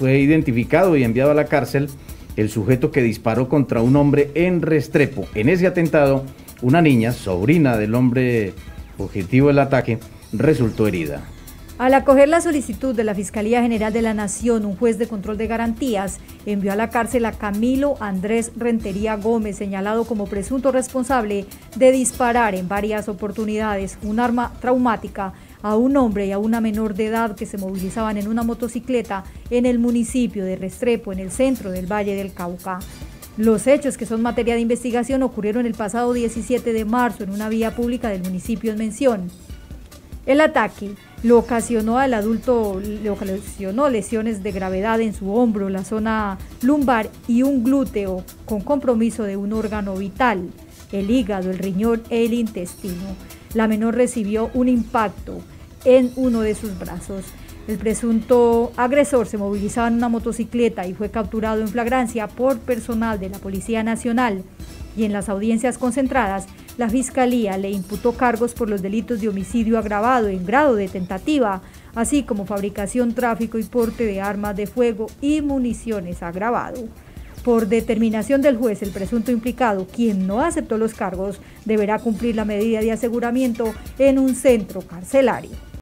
fue identificado y enviado a la cárcel el sujeto que disparó contra un hombre en Restrepo. En ese atentado, una niña, sobrina del hombre objetivo del ataque, resultó herida. Al acoger la solicitud de la Fiscalía General de la Nación, un juez de control de garantías envió a la cárcel a Camilo Andrés Rentería Gómez, señalado como presunto responsable de disparar en varias oportunidades un arma traumática a un hombre y a una menor de edad que se movilizaban en una motocicleta en el municipio de Restrepo, en el centro del Valle del Cauca. Los hechos que son materia de investigación ocurrieron el pasado 17 de marzo en una vía pública del municipio en mención. El ataque lo ocasionó al adulto, le ocasionó lesiones de gravedad en su hombro, la zona lumbar y un glúteo con compromiso de un órgano vital, el hígado, el riñón el intestino. La menor recibió un impacto en uno de sus brazos. El presunto agresor se movilizaba en una motocicleta y fue capturado en flagrancia por personal de la Policía Nacional y en las audiencias concentradas, la Fiscalía le imputó cargos por los delitos de homicidio agravado en grado de tentativa, así como fabricación, tráfico y porte de armas de fuego y municiones agravado. Por determinación del juez, el presunto implicado, quien no aceptó los cargos, deberá cumplir la medida de aseguramiento en un centro carcelario.